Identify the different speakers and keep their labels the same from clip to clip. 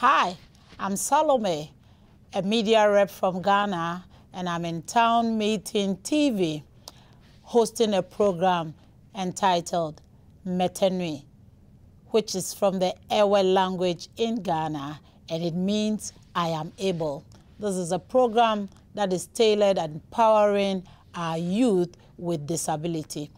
Speaker 1: Hi, I'm Salome, a media rep from Ghana, and I'm in Town Meeting TV hosting a program entitled Metenui, which is from the Ewe language in Ghana, and it means I am able. This is a program that is tailored at empowering our youth with disability.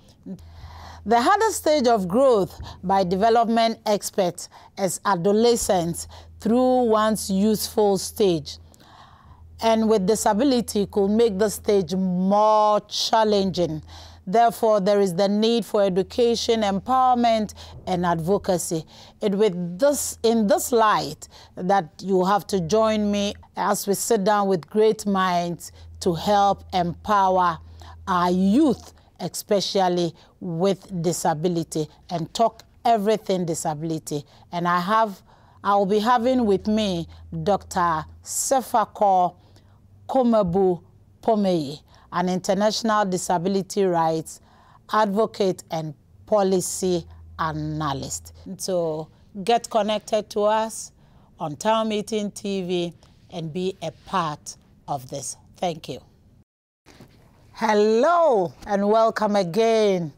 Speaker 1: The hardest stage of growth by development experts is adolescence through one's youthful stage. And with disability could make the stage more challenging. Therefore, there is the need for education, empowerment, and advocacy. It with this in this light that you have to join me as we sit down with great minds to help empower our youth, especially with disability, and talk everything disability. And I have, I will be having with me Dr. Sefako Komebu Pomeye an international disability rights advocate and policy analyst. So get connected to us on Town Meeting TV and be a part of this. Thank you. Hello and welcome again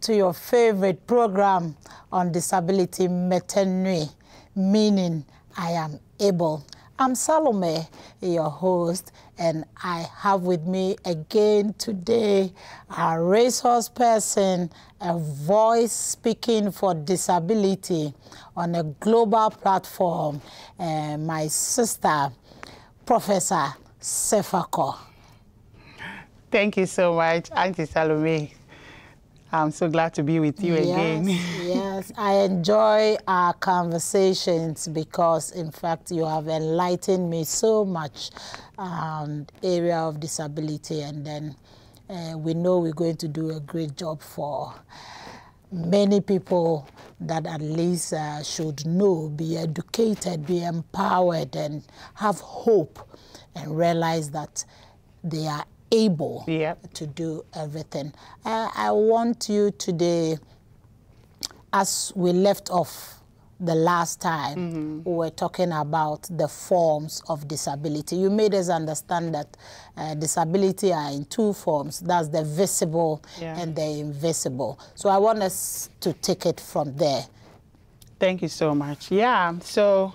Speaker 1: to your favorite program on disability Metenui, meaning I am able. I'm Salome, your host, and I have with me again today a resource person, a voice speaking for disability on a global platform, uh, my sister, Professor Sefakor.
Speaker 2: Thank you so much, Auntie Salome. I'm so glad to be with you
Speaker 1: yes,
Speaker 2: again.
Speaker 1: yes, I enjoy our conversations because, in fact, you have enlightened me so much on area of disability, and then uh, we know we're going to do a great job for many people that at least uh, should know, be educated, be empowered, and have hope, and realize that they are able
Speaker 2: Yep.
Speaker 1: to do everything. I, I want you today, as we left off the last time, we were talking about the forms of disability. You made us understand that uh, disability are in two forms. That's the visible
Speaker 2: Yeah.
Speaker 1: and the invisible. So I want us to take it from there.
Speaker 2: Thank you so much. Yeah, so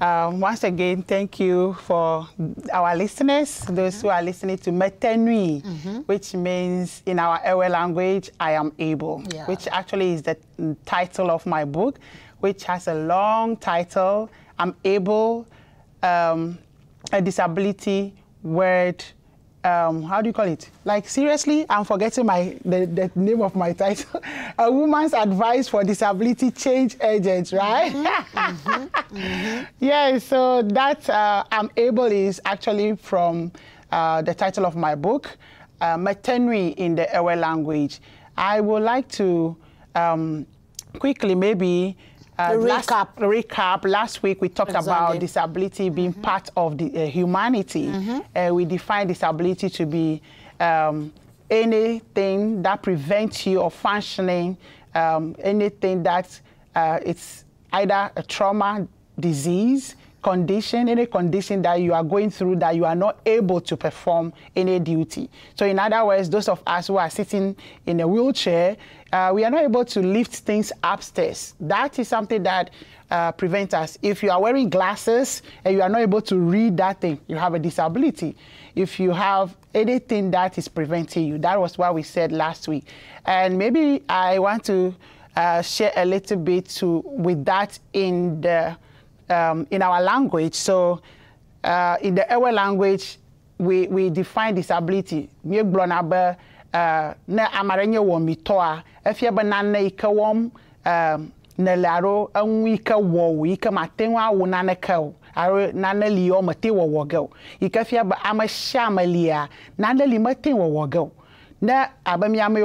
Speaker 2: um, once again, thank you for our listeners, those who are listening to Metenui, which means in our Ewe language, I am able,
Speaker 1: Yeah.
Speaker 2: which actually is the mm, title of my book, which has a long title, I'm able, um, a disability word, um, how do you call it? Like seriously, I'm forgetting my the, the name of my title. a woman's advice for disability change agents, right? yeah. So that uh, I'm able is actually from uh, the title of my book, uh, Metenui in the Ewe language. I would like to um, quickly maybe. Uh,
Speaker 1: A
Speaker 2: last-
Speaker 1: recap.
Speaker 2: recap. Last week we talked
Speaker 1: Exactly.
Speaker 2: about disability being part of the uh, humanity. Uh, we define disability to be um, anything that prevents you of functioning, um, anything that uh, it's either a trauma, disease, condition, any condition that you are going through that you are not able to perform any duty. So in other words, those of us who are sitting in a wheelchair, uh, we are not able to lift things upstairs. That is something that uh, prevents us. If you are wearing glasses and you are not able to read that thing, you have a disability. If you have anything that is preventing you, that was what we said last week. And maybe I want to uh, share a little bit to with that in the um, in our language. So, uh, in the Ewe language, we, we define disability. Mie gblɔ na be uh, ne ame efia be nane yi ke wɔm um, ne le alo eŋu yi ke wɔ wò yi ke mate ŋu awɔ naneke o alo nane li wɔ mete wɔwɔ ge mi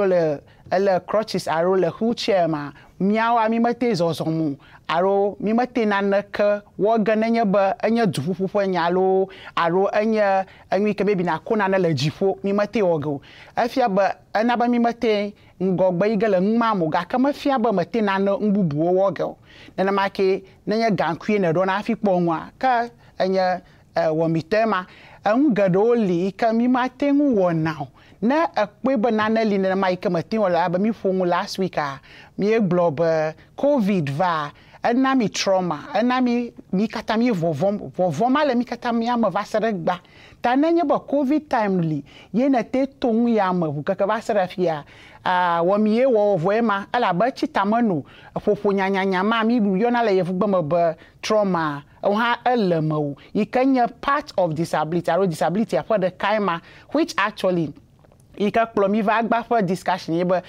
Speaker 2: le crutches alo le wheelchair ma miawoa mi mete zɔzɔm alo mi mete naneke wɔ ge nenye be enye duƒuƒu ƒe nya alo alo enye enu yi ke be bina ko nane le dziƒo mi mete wɔ ge o. Efia be ena be mi mete ŋgɔgbe yi ge le ŋuma mo gake mefia be mete nane ŋu bubuwo wɔ ge o. Nenema ke nenye gaŋkui ne ɖɔna hafi kpɔ ŋua ke enye uh, wɔmitɔ ma enu geɖewo li yi ke mi mate ŋu wɔna o. Ne ekpɔe be nane li nenema yi ke mete wɔ le abe mi ƒo ŋu last week a míegblɔ be covid va ena mi trauma ena mi mi katã mi vɔvɔm vɔvɔm ale mi katã mi ame va se ɖe gba. Ta nenye be covid time li ye ne te to ŋu ya me ʋu keke va se ɖe fia. Wɔmi ye wɔ vɔe ma elabe tsi tame no. Ƒoƒo nyanyanya ma mi yɔna le yevugbe me be trauma ewo hã ele me o. Yi ke nye part of disability alo disability ƒe ɖekae ma which actually yi ke kplɔ mi va agba ƒe discussion ye be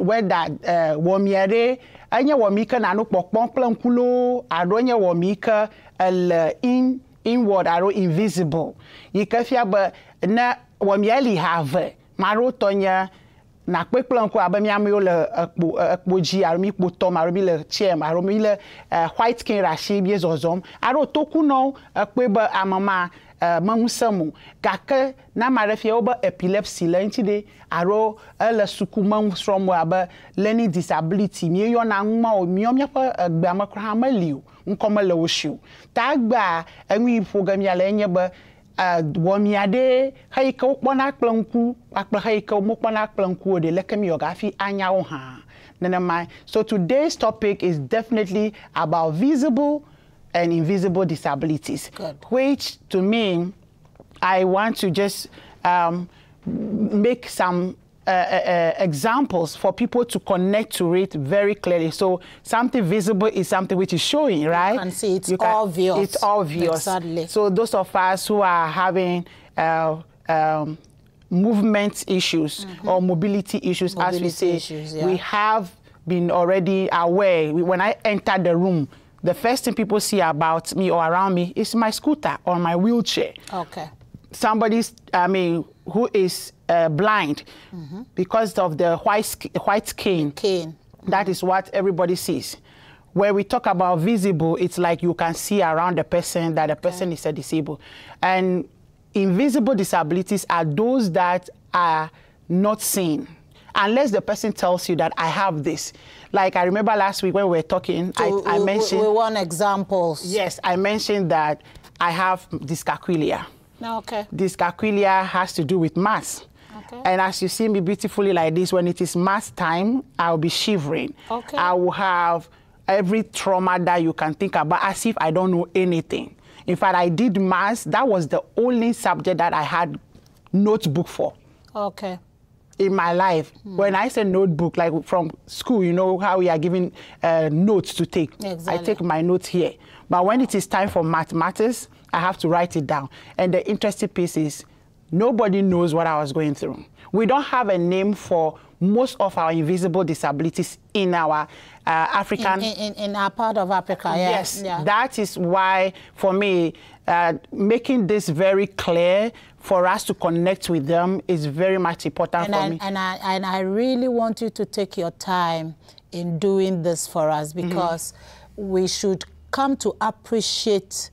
Speaker 2: whether uh, wɔmia ɖe enye wɔmi ke nanu kpɔkpɔm kple ŋku loo alo enye wɔmi ke ele in inward alo invisible. Yi ke fia be ne wɔmia li ha eve maa ɖewo tɔ nye nakpe kple ŋku abe mi amewo le ekpo ekpo dzi alo mi kpo tɔm alo mi le chair alo mi le uh, white king ɖe asi mi zɔzɔm. Alo tokunɔwo ekpe be ame ma uh, meŋusẽ mo gake na ame aɖe fia wobe epilepsy le ŋuti ɖe alo ele suku meŋusrɔ̃m abe learning disability. Míeyɔna ŋu ma o. Míɔ míaƒe egbea me kura hã meli o. Ŋkɔ mele wo si o. Ta egbea enu yi ƒo ge mia le enye be uh, wɔmia ɖe heyi ke wokpɔna kple ŋku kpakple heyi ke womekpɔna kple ŋku o ɖe leke mi yɔ gafi anyawo hã. Nenema so today's topic is definitely about visible and invisible disabilities
Speaker 1: Good.
Speaker 2: which to me i want to just um, make some uh, uh, examples for people to connect to it very clearly. So something visible is something which is showing, right?
Speaker 1: You can see it's obvious.
Speaker 2: It's obvious.
Speaker 1: Exactly.
Speaker 2: So those of us who are having uh, um, movement issues or mobility issues, as we
Speaker 1: Mobility
Speaker 2: say,
Speaker 1: issues, yeah.
Speaker 2: we have been already aware. We- When I entered the room, the first thing people see about me or around me is my scooter or my wheelchair.
Speaker 1: Okay.
Speaker 2: somebody's i mean who is uh, blind because of the white white skin.
Speaker 1: Cane.
Speaker 2: that is what everybody sees. Where we talk about visible it's like you can see around the person that the person is a disabled. And invisible disabilities are those that are not seen unless the person tells you that i have this like i remember last week when we were talking
Speaker 1: So
Speaker 2: I, I
Speaker 1: we-
Speaker 2: mentioned
Speaker 1: We want examples.
Speaker 2: yes i mentioned that i have dyscalculia
Speaker 1: No, okay.
Speaker 2: dyscalculia has to do with maths.
Speaker 1: Okay.
Speaker 2: And as you see me beautifully like this, when it is math time, I'll be shivering.
Speaker 1: Okay.
Speaker 2: I will have every trauma that you can think about as if I don't know anything. In fact, I did maths. That was the only subject that I had notebook for
Speaker 1: Okay.
Speaker 2: In my life. When I say notebook, like from school, you know how we are giving uh, notes to take. I take my notes here. But when it is time for mathematics, I have to write it down. And the interesting piece is nobody knows what I was going through. We don't have a name for most of our invisible disabilities in our uh, African
Speaker 1: In, in, in our part of Africa, yeah.
Speaker 2: Yes,
Speaker 1: yeah.
Speaker 2: that is why, for me, uh, making this very clear for us to connect with them is very much important
Speaker 1: and
Speaker 2: for
Speaker 1: I,
Speaker 2: me.
Speaker 1: and I and I really want you to take your time in doing this for us
Speaker 2: Mm-hmm.
Speaker 1: because we should come to appreciate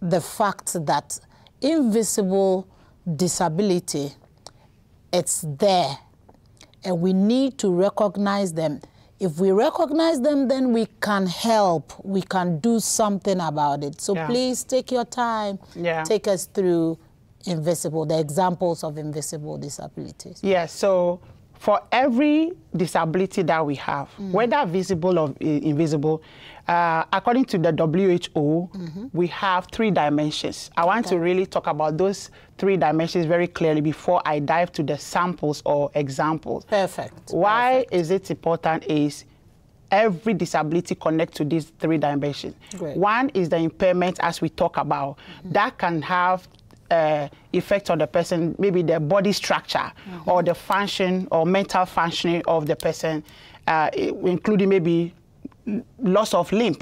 Speaker 1: the fact that invisible disability it's there and we need to recognize them if we recognize them then we can help we can do something about it so
Speaker 2: Yeah.
Speaker 1: please take your time
Speaker 2: Yeah.
Speaker 1: take us through invisible the examples of invisible disabilities
Speaker 2: Yes, so for every disability that we have, mm. whether visible or invisible, uh, according to the WHO, mm-hmm. we have three dimensions. I want to really talk about those three dimensions very clearly before I dive to the samples or examples.
Speaker 1: Perfect.
Speaker 2: Why is it important is every disability connect to these three dimensions.
Speaker 1: Great.
Speaker 2: One is the impairment as we talk about. Mm-hmm. That can have uh, effect on the person, maybe the body structure or the function or mental functioning of the person, uh, including maybe loss of limb.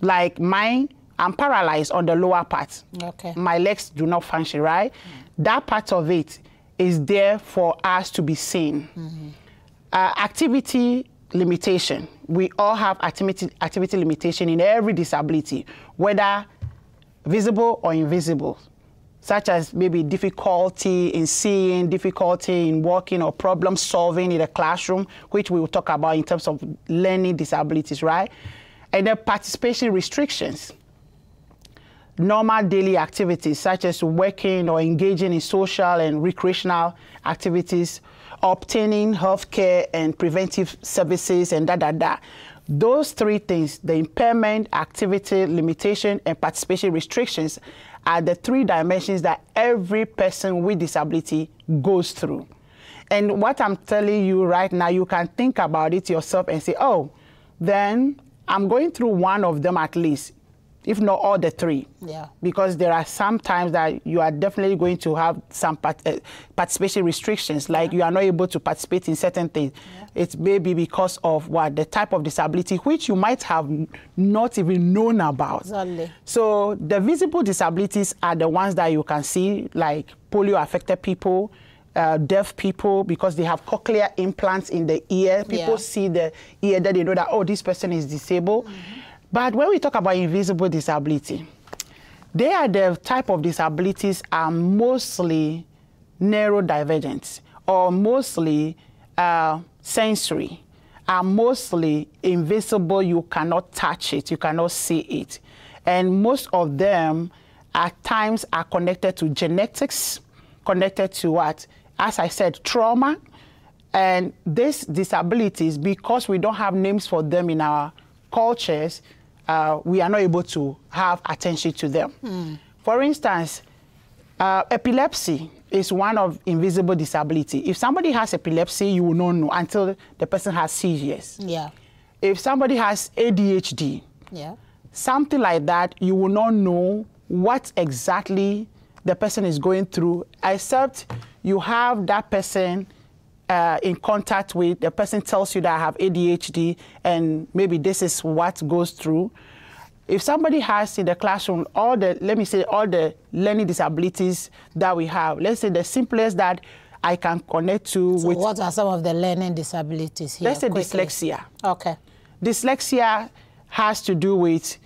Speaker 2: Like mine, I'm paralyzed on the lower part.
Speaker 1: Okay.
Speaker 2: My legs do not function, right? That part of it is there for us to be seen. Uh, activity limitation. We all have activity, activity limitation in every disability, whether visible or invisible, such as maybe difficulty in seeing, difficulty in walking, or problem solving in the classroom, which we will talk about in terms of learning disabilities, right? And then participation restrictions normal daily activities such as working or engaging in social and recreational activities, obtaining health care and preventive services, and da da da. Those three things the impairment, activity limitation, and participation restrictions are the three dimensions that every person with disability goes through. And what I'm telling you right now, you can think about it yourself and say, oh, then I'm going through one of them at least if not all the three.
Speaker 1: Yeah.
Speaker 2: Because there are some times that you are definitely going to have some part, uh, participation restrictions, like yeah. you are not able to participate in certain things. Yeah. It may be because of what the type of disability which you might have not even known about.
Speaker 1: Exactly.
Speaker 2: So the visible disabilities are the ones that you can see, like polio affected people. Uh, deaf people because they have cochlear implants in the ear. People yeah. see the ear that they know that oh this person is disabled. Mm -hmm. But when we talk about invisible disability, they are the type of disabilities are mostly neurodivergent or mostly uh, sensory, are mostly invisible. You cannot touch it, you cannot see it. And most of them at times are connected to genetics, connected to what? As I said, trauma. And these disabilities, because we don't have names for them in our cultures, uh, we are not able to have attention to them. Mm. For instance, uh, epilepsy is one of invisible disability. If somebody has epilepsy, you will not know until the person has seizures.
Speaker 1: Yeah.
Speaker 2: If somebody has ADHD,
Speaker 1: yeah.
Speaker 2: something like that, you will not know what exactly the person is going through, except you have that person uh, in contact with, the person tells you that I have ADHD and maybe this is what goes through. If somebody has in the classroom all the, let me say, all the learning disabilities that we have, let's say the simplest that I can connect to
Speaker 1: so
Speaker 2: with.
Speaker 1: what are some of the learning disabilities here?
Speaker 2: Let's say quickly. dyslexia.
Speaker 1: Okay.
Speaker 2: Dyslexia has to do with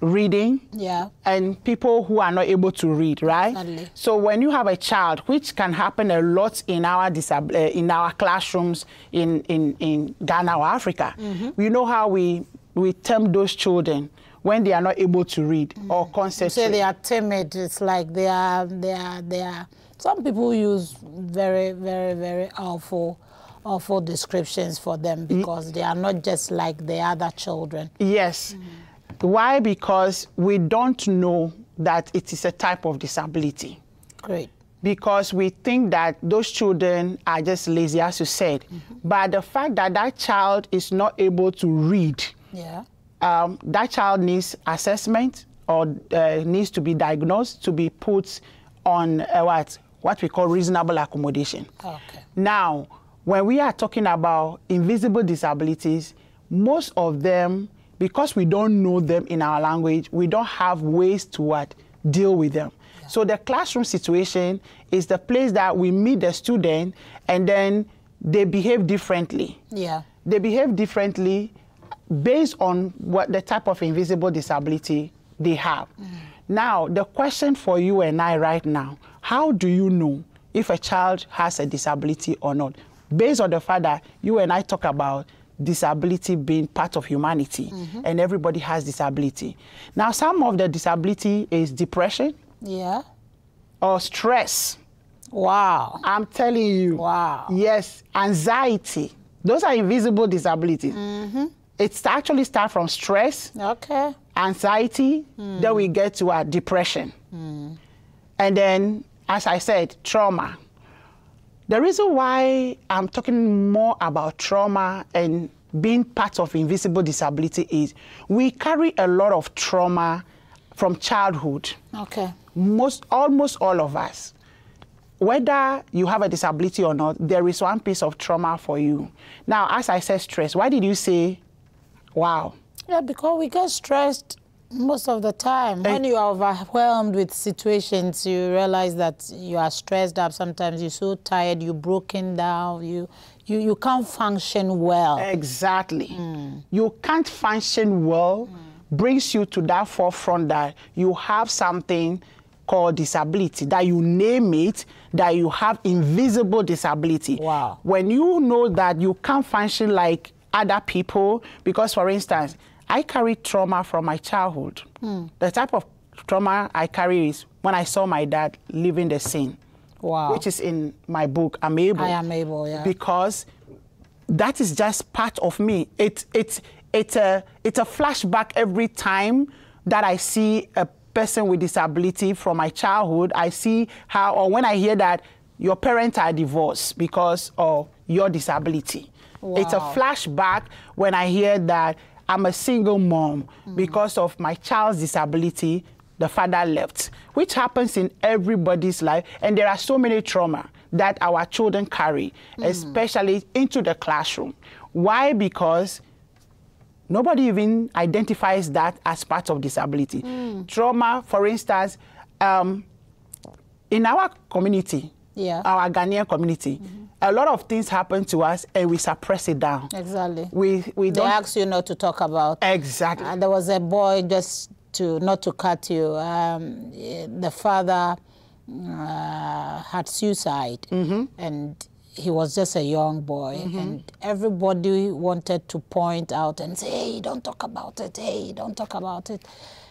Speaker 2: reading
Speaker 1: yeah.
Speaker 2: and people who are not able to read, right?
Speaker 1: Certainly.
Speaker 2: So when you have a child, which can happen a lot in our disab- uh, in our classrooms in, in, in Ghana or Africa, mm -hmm. we know how we, we term those children when they are not able to read mm. or concentrate.
Speaker 1: say they are timid. It's like they are, they are, they are. Some people use very, very, very awful awful descriptions for them because they are not just like the other children.
Speaker 2: Yes. Why? Because we don't know that it is a type of disability.
Speaker 1: Great.
Speaker 2: Because we think that those children are just lazy, as you said. Mm -hmm. But the fact that that child is not able to read,
Speaker 1: yeah.
Speaker 2: Um, that child needs assessment or uh, needs to be diagnosed to be put on uh, what what we call reasonable accommodation.
Speaker 1: Okay.
Speaker 2: Now, when we are talking about invisible disabilities, most of them because we don't know them in our language, we don't have ways to what deal with them. Yeah. So the classroom situation is the place that we meet the student and then they behave differently.
Speaker 1: Yeah.
Speaker 2: They behave differently based on what the type of invisible disability they have. Mm. Now, the question for you and I right now, how do you know if a child has a disability or not? Based on the fact that you and I talk about disability being part of humanity mm -hmm. and everybody has disability. Now, some of the disability is depression.
Speaker 1: Yeah.
Speaker 2: Or stress.
Speaker 1: Wow.
Speaker 2: I'm telling you.
Speaker 1: Wow.
Speaker 2: Yes, anxiety. Those are invisible disabilities.
Speaker 1: Mm -hmm.
Speaker 2: It actually starts from stress,
Speaker 1: okay,
Speaker 2: anxiety, mm. then we get to our depression.
Speaker 1: Mm.
Speaker 2: And then, as I said, trauma. The reason why I'm talking more about trauma and being part of invisible disability is we carry a lot of trauma from childhood.
Speaker 1: Okay.
Speaker 2: Most, almost all of us. Whether you have a disability or not, there is one piece of trauma for you. Now, as I said, stress, why did you say, wow?
Speaker 1: Yeah, because we get stressed Most of the time, when you are overwhelmed with situations, you realize that you are stressed up. Sometimes you're so tired, you're broken down, you, you, you can't function well.
Speaker 2: Exactly. Hmm. You can't function well, hmm. brings you to that forefront that you have something called disability, that you name it, that you have invisible disability.
Speaker 1: Wow.
Speaker 2: When you know that you can't function like other people, because for instance, I carry trauma from my childhood. Hmm. The type of trauma I carry is when I saw my dad leaving the scene
Speaker 1: Wow.
Speaker 2: which is in my book, I'm able.
Speaker 1: I Am Able, yeah.
Speaker 2: Because that is just part of me. It, it, it's, a, uh, it's a flashback every time that I see a person with disability from my childhood. I see how, or when I hear that your parents are divorced because of your disability. Wow. It's a flashback when I hear that I'm a single mom because of my child's disability. The father left, which happens in everybody's life, and there are so many trauma that our children carry, especially into the classroom. Why? Because nobody even identifies that as part of disability. Trauma, for instance, um, in our community,
Speaker 1: Yeah.
Speaker 2: our Ghanaian community, a lot of things happen to us and we suppress it down.
Speaker 1: Exactly.
Speaker 2: We we
Speaker 1: They
Speaker 2: don't
Speaker 1: ask you not to talk about.
Speaker 2: exactly.
Speaker 1: And there was a boy just to not to cut you. Um, the father uh, had suicide,
Speaker 2: Mm-hmm.
Speaker 1: and he was just a young boy, and everybody wanted to point out and say, "Hey, don't talk about it. Hey, don't talk about it,"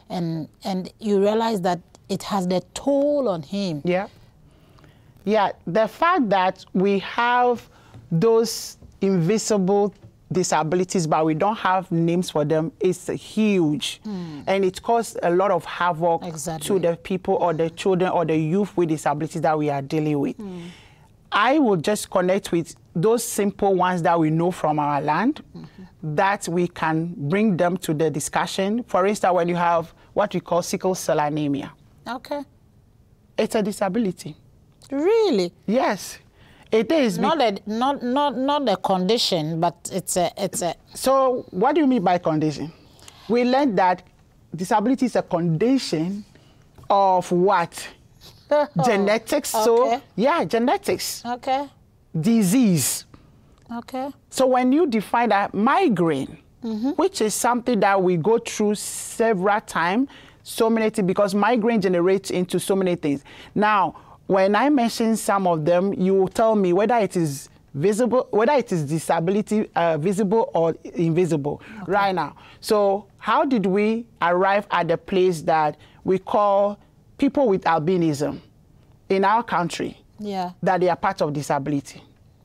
Speaker 1: and and you realize that it has the toll on him.
Speaker 2: Yeah. Yeah, the fact that we have those invisible disabilities, but we don't have names for them is huge. Hmm. And it causes a lot of havoc
Speaker 1: Exactly.
Speaker 2: to the people or the children or the youth with disabilities that we are dealing with. Hmm. I will just connect with those simple ones that we know from our land mm-hmm. that we can bring them to the discussion. For instance, when you have what we call sickle cell anemia,
Speaker 1: Okay,
Speaker 2: it's a disability.
Speaker 1: Really.
Speaker 2: Yes, it is.
Speaker 1: Not a not not not a condition, but it's a it's a
Speaker 2: so, what do you mean by condition? We learned that disability is a condition of what? genetics. So,
Speaker 1: Okay.
Speaker 2: yeah, genetics,
Speaker 1: okay
Speaker 2: disease.
Speaker 1: okay.
Speaker 2: So, when you define that migraine, mm-hmm. which is something that we go through several times, so many things, because migraine generates into so many things. Now, when I mention some of them, you will tell me whether it is visible, whether it is disability uh, visible or invisible right now. So, how did we arrive at the place that we call people with albinism in our country
Speaker 1: Yeah.
Speaker 2: that they are part of disability?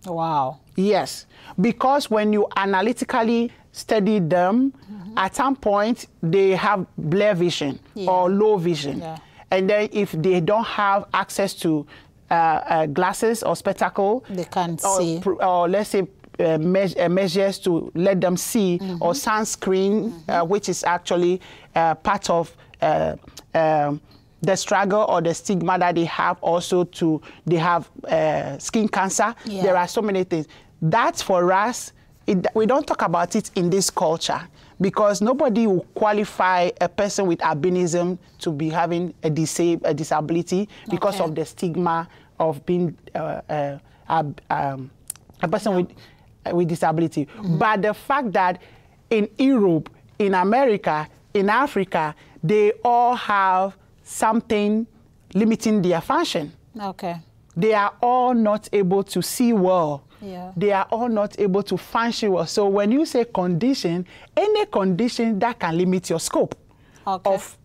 Speaker 1: Wow.
Speaker 2: Yes, because when you analytically study them, at some point they have blur vision
Speaker 1: Yeah.
Speaker 2: or low vision.
Speaker 1: Yeah.
Speaker 2: And then if they don't have access to uh, uh, glasses or spectacle,
Speaker 1: They can't
Speaker 2: or,
Speaker 1: see.
Speaker 2: pr- or let's say uh, me- uh, measures to let them see,
Speaker 1: Mm-hmm.
Speaker 2: or sunscreen, uh, which is actually uh, part of uh, um, the struggle or the stigma that they have also to they have uh, skin cancer.
Speaker 1: Yeah.
Speaker 2: There are so many things. That for us, it, we don't talk about it in this culture because nobody will qualify a person with albinism to be having a, disa- a disability because
Speaker 1: Okay.
Speaker 2: of the stigma of being uh, uh, um, a person with uh, with disability. But the fact that in Europe, in America, in Africa, they all have something limiting their function.
Speaker 1: Okay.
Speaker 2: They are all not able to see well.
Speaker 1: Yeah.
Speaker 2: They are all not able to function well. So when you say condition, any condition that can limit your scope
Speaker 1: Okay.
Speaker 2: of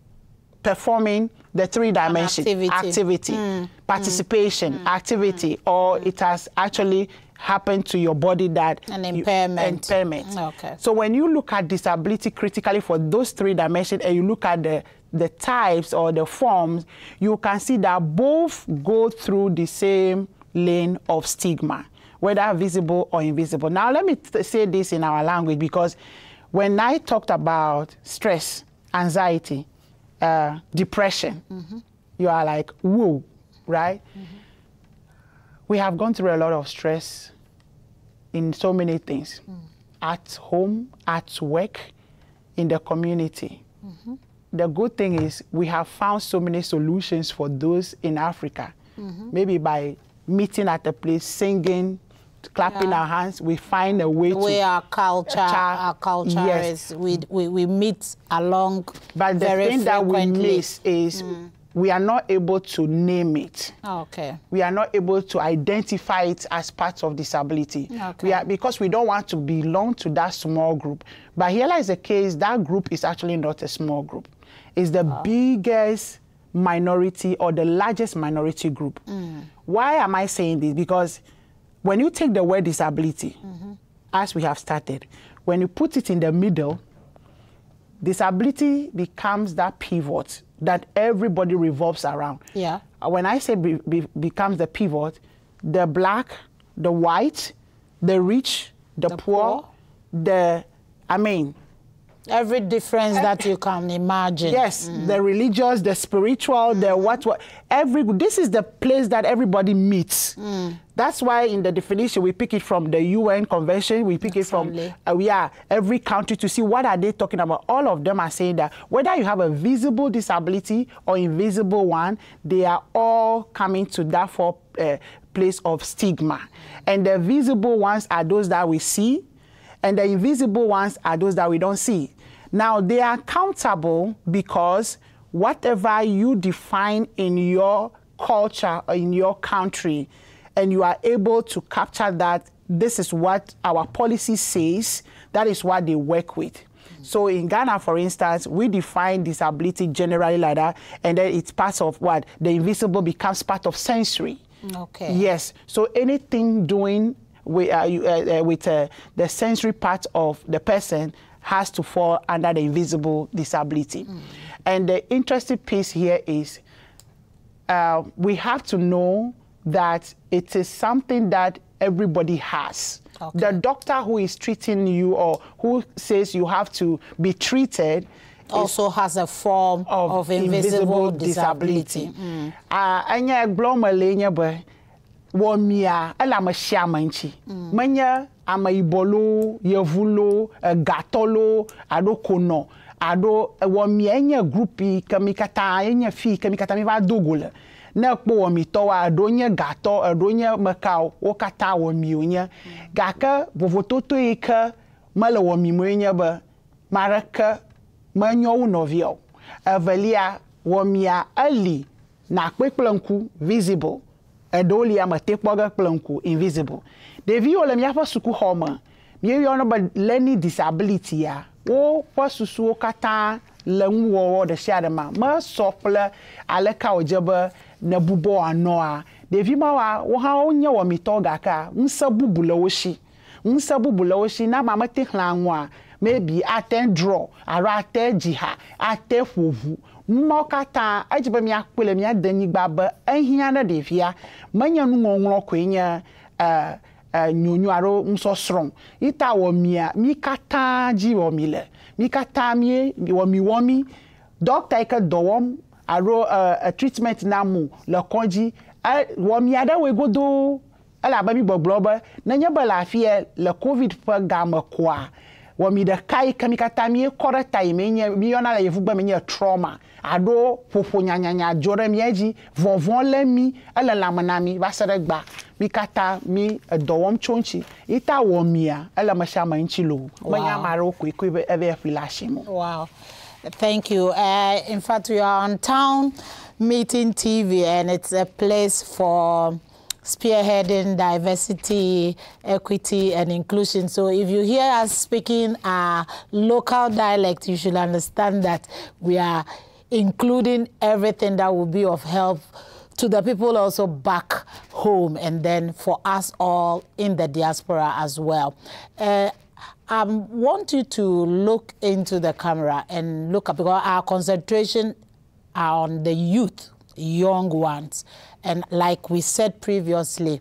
Speaker 2: performing the three dimensions
Speaker 1: activity.
Speaker 2: activity, mm. Mm. participation, mm. activity, or it has actually happened to your body that
Speaker 1: An
Speaker 2: you-
Speaker 1: impairment.
Speaker 2: impairment.
Speaker 1: Okay.
Speaker 2: So when you look at disability critically for those three dimensions and you look at the the types or the forms, you can see that both go through the same lane of stigma, whether visible or invisible. Now, let me t- say this in our language because when I talked about stress, anxiety, uh, depression, you are like, whoa, right? We have gone through a lot of stress in so many things at home, at work, in the community. the good thing is we have found so many solutions for those in Africa. Mm-hmm. Maybe by meeting at a place, singing, clapping yeah. our hands, we find a way
Speaker 1: the
Speaker 2: to.
Speaker 1: way our culture, our culture yes. is, we, we, we meet along.
Speaker 2: But the thing that we miss is mm. we are not able to name it.
Speaker 1: Oh, okay.
Speaker 2: We are not able to identify it as part of disability. Okay. We are, because we don't want to belong to that small group. But here lies the case that group is actually not a small group. It's the oh. biggest minority or the largest minority group. Mm. Why am I saying this? Because when you take the word disability, mm-hmm. as we have started, when you put it in the middle, disability becomes that pivot that everybody revolves around.
Speaker 1: Yeah.
Speaker 2: Uh, when I say be, be, becomes the pivot, the black, the white, the rich, the, the poor, poor, the, I mean,
Speaker 1: Every difference that you can imagine.
Speaker 2: Yes, mm. the religious, the spiritual, mm. the what, what, every, this is the place that everybody meets. Mm. That's why in the definition we pick it from the UN convention, we pick Absolutely. it from, uh, yeah, every country to see what are they talking about. All of them are saying that whether you have a visible disability or invisible one, they are all coming to that for uh, place of stigma. And the visible ones are those that we see, and the invisible ones are those that we don't see. Now, they are accountable because whatever you define in your culture or in your country, and you are able to capture that, this is what our policy says, that is what they work with. So in Ghana, for instance, we define disability generally like that, and then it's part of what? The invisible becomes part of sensory.
Speaker 1: Okay.
Speaker 2: Yes. So anything doing with, uh, uh, uh, with uh, the sensory part of the person has to fall under the invisible disability. Mm. And the interesting piece here is uh, we have to know that it is something that everybody has. Okay. The doctor who is treating you or who says you have to be treated
Speaker 1: also has a form of, of invisible, invisible disability. disability.
Speaker 2: Mm. Uh, wɔ mia ele ame sia ame ŋuti mm. menye ameyibɔ loo yevu loo egatɔ loo alo konɔ alo wɔ mia enye group yi ke mi katã enye fi ke mi katã mi va do go le. Ne kpɔ wɔmitɔwoa eɖewo nye gatɔ eɖewo nye mekawo wo katã wɔmiwo nye. Mm. gake vovototo yi ke mele wɔmime nye be ame aɖeke menyo wu nɔvia o evelia wɔmia eli nakpe kple ŋku visible eɖewo li ame te kpɔ ge kple ŋku invisible. Ɖeviwo le míaƒe sukuxɔ me míeyɔna be learning disability ya. Woƒe susuwo katã le ŋuwɔwɔ ɖe sia ɖe me mesɔ kple aleka wòdze be ne bubɔ wòanɔa ɖevi mawoa wo hã wonye wɔmitɔwo gake ŋusẽ bubu le wo si ŋusẽ bubu le wo si na ma mete xlẽ aŋua maybe ate drɔ alo ate dzi ha ate ƒoʋu numawo katã edzi be miakpɔe le miade nyigba be ehiã ɖe ɖevia menye nuŋɔŋlɔ koe nye nyonyo alo nusɔsrɔ̃ yita wɔ mia mi katã dzi wɔ le mi katã mi wɔ mi dɔkta yi ke dɔ wɔm alo uh, treatment na mu le kɔdzi uh, wɔ mi aɖewoe godoo elabe mi gbɔgblɔ be nenye be le afia le covid ƒe game koa wɔmi ɖeka yi ke mi katã mi kɔ ɖe ta yi mi nye mi yɔna le yevugbe mi nye trauma alo ƒoƒo nyanyanya dzo ɖe mia dzi vɔvɔ lé mi ele lãme na mi va se ɖe gba mi katã mi edɔ wɔm tso ŋuti yita wɔ mia ele me sia me ŋuti loo menye ame aɖewo koe koe be ebe eƒi le asi me.
Speaker 1: Wow. Thank you. Uh, in fact, we are on Town Meeting TV, and it's a place for spearheading diversity, equity, and inclusion. So if you hear us speaking a local dialect, you should understand that we are including everything that will be of help to the people also back home and then for us all in the diaspora as well. Uh, I want you to look into the camera and look up because our concentration are on the youth, young ones. And like we said previously,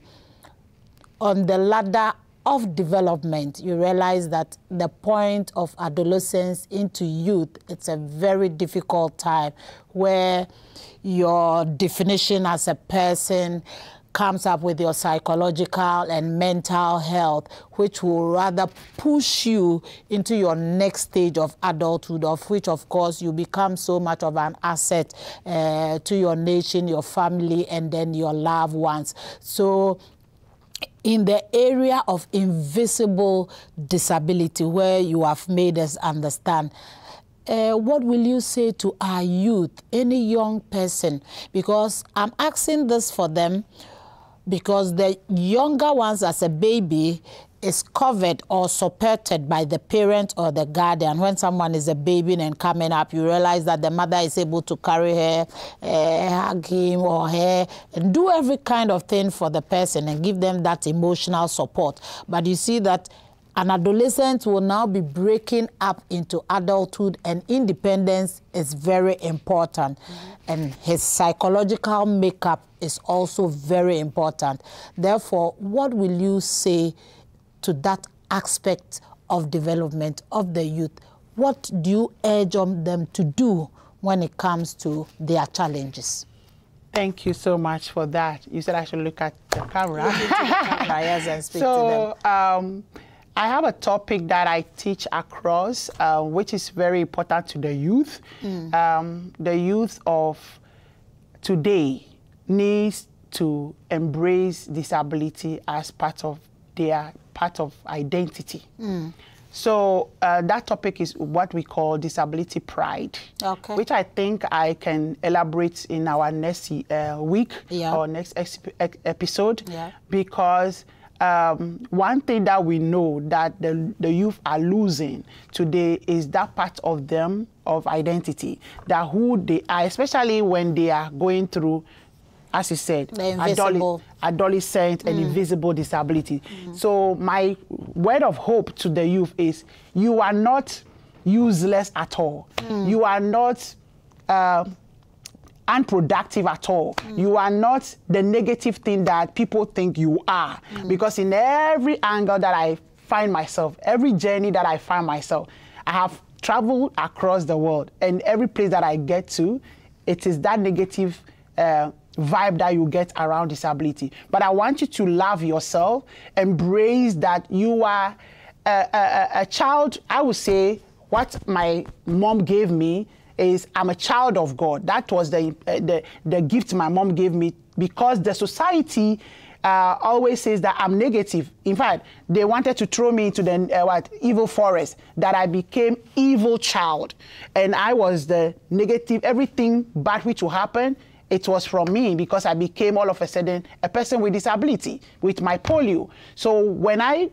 Speaker 1: on the ladder of development, you realize that the point of adolescence into youth, it's a very difficult time where your definition as a person comes up with your psychological and mental health, which will rather push you into your next stage of adulthood, of which, of course, you become so much of an asset uh, to your nation, your family, and then your loved ones. So in the area of invisible disability, where you have made us understand, uh, what will you say to our youth, any young person? Because I'm asking this for them because the younger ones as a baby is covered or supported by the parent or the guardian. When someone is a baby and coming up, you realize that the mother is able to carry her, uh, hug him or her, and do every kind of thing for the person and give them that emotional support. But you see that an adolescent will now be breaking up into adulthood and independence is very important. Mm -hmm. And his psychological makeup is also very important. Therefore, what will you say to that aspect of development of the youth? What do you urge on them to do when it comes to their challenges?
Speaker 2: Thank you so much for that. You said I should look at the camera.
Speaker 1: yes, and speak
Speaker 2: so,
Speaker 1: to them.
Speaker 2: Um, I have a topic that I teach across, uh, which is very important to the youth. Mm. Um, the youth of today needs to embrace disability as part of their part of identity. Mm. So uh, that topic is what we call disability pride,
Speaker 1: okay.
Speaker 2: which I think I can elaborate in our next uh, week yeah. or next episode yeah. because um, one thing that we know that the, the youth are losing today is that part of them of identity, that who they are, especially when they are going through, as you said,
Speaker 1: adole
Speaker 2: adolescent mm. and invisible disability. Mm. So my word of hope to the youth is you are not useless at all. Mm. You are not uh, unproductive at all. Mm. You are not the negative thing that people think you are. Mm. Because in every angle that I find myself, every journey that I find myself, I have traveled across the world. And every place that I get to, it is that negative uh, vibe that you get around disability. But I want you to love yourself, embrace that you are a, a, a child, I would say, what my mom gave me is I'm a child of God. That was the, uh, the, the gift my mom gave me because the society uh, always says that I'm negative. In fact, they wanted to throw me into the uh, what evil forest. That I became evil child, and I was the negative. Everything bad which will happen, it was from me because I became all of a sudden a person with disability with my polio. So when I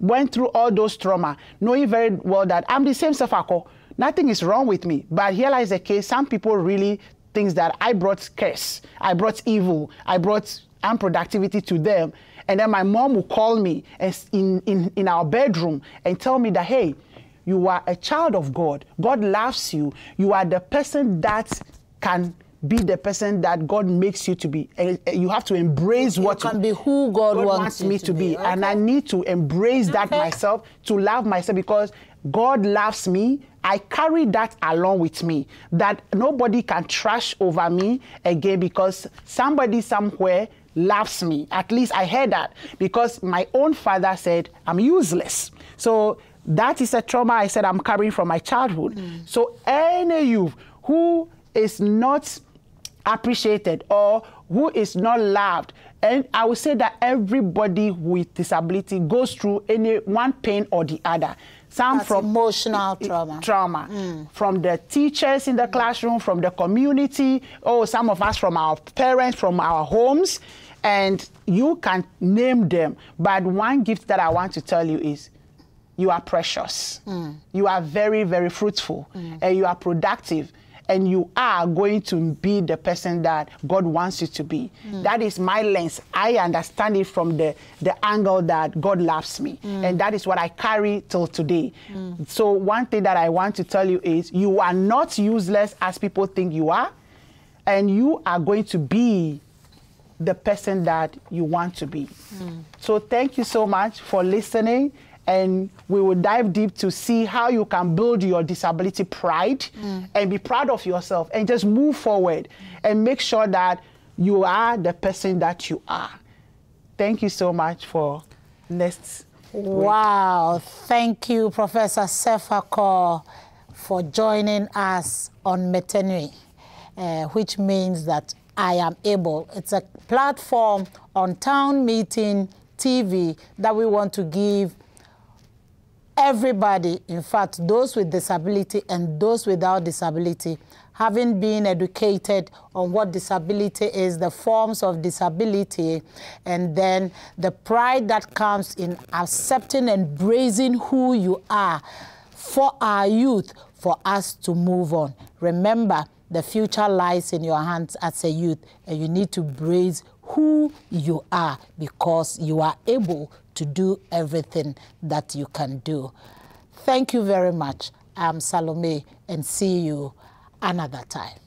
Speaker 2: went through all those trauma, knowing very well that I'm the same Sefakor Nothing is wrong with me. But here lies the case. Some people really think that I brought curse, I brought evil, I brought unproductivity to them. And then my mom will call me in, in, in our bedroom and tell me that, hey, you are a child of God. God loves you. You are the person that can be the person that God makes you to be. You have to embrace
Speaker 1: you
Speaker 2: what
Speaker 1: can be who God,
Speaker 2: God
Speaker 1: wants,
Speaker 2: wants me to, to be.
Speaker 1: be. Okay.
Speaker 2: And I need to embrace that okay. myself, to love myself because God loves me. I carry that along with me. That nobody can trash over me again because somebody somewhere loves me. At least I heard that because my own father said I'm useless. So that is a trauma I said I'm carrying from my childhood. Mm. So any youth who is not appreciated or who is not loved. And I would say that everybody with disability goes through any one pain or the other.
Speaker 1: Some That's from emotional trauma.
Speaker 2: Trauma. Mm. From the teachers in the classroom, from the community, oh, some of us from our parents, from our homes. And you can name them. But one gift that I want to tell you is you are precious. Mm. You are very, very fruitful. Mm. And you are productive and you are going to be the person that God wants you to be. Mm. That is my lens. I understand it from the, the angle that God loves me. Mm. And that is what I carry till today. Mm. So, one thing that I want to tell you is you are not useless as people think you are, and you are going to be the person that you want to be. Mm. So, thank you so much for listening and we will dive deep to see how you can build your disability pride mm. and be proud of yourself and just move forward and make sure that you are the person that you are. Thank you so much for next.
Speaker 1: Wow. Week. Thank you, Professor Sefakor, for joining us on Metenui, uh, which means that I am able. It's a platform on Town Meeting TV that we want to give everybody, in fact, those with disability and those without disability, having been educated on what disability is, the forms of disability, and then the pride that comes in accepting and embracing who you are for our youth, for us to move on. Remember, the future lies in your hands as a youth, and you need to brace who you are because you are able to do everything that you can do. Thank you very much. I'm Salome, and see you another time.